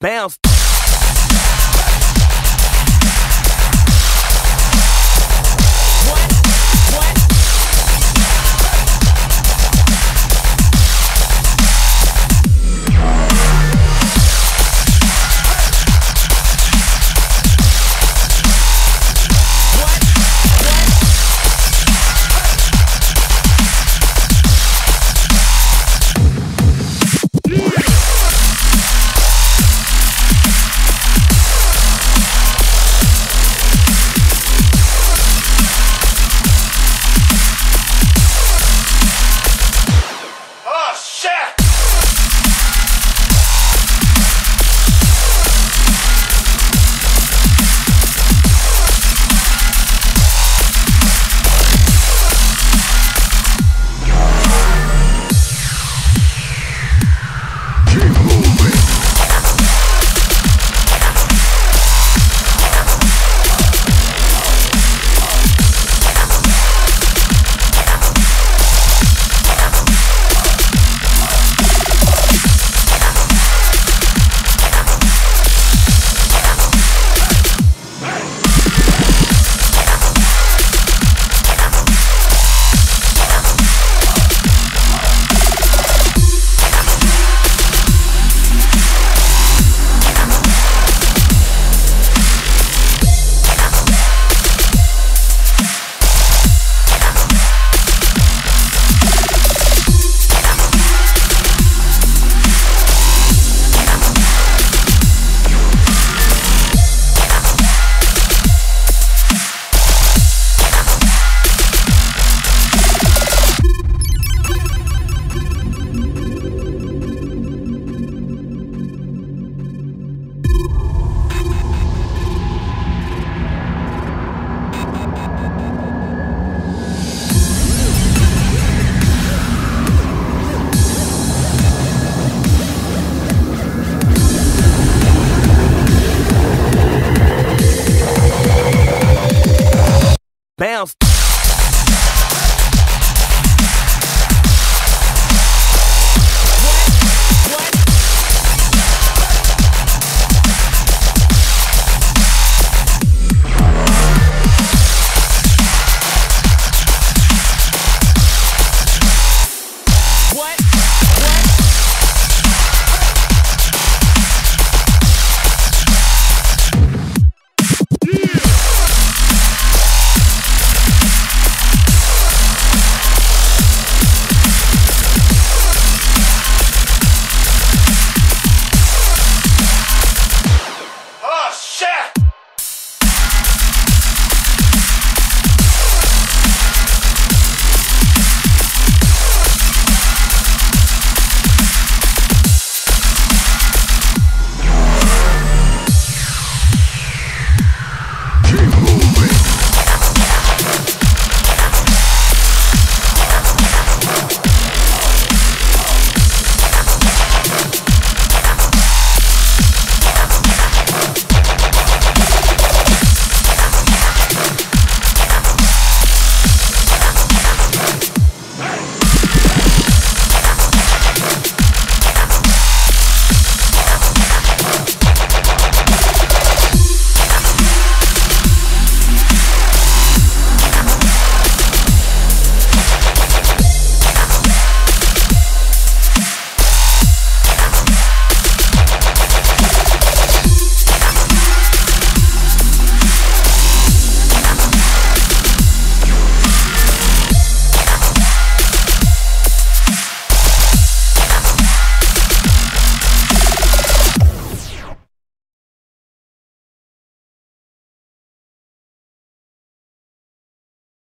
bounce. Bounce.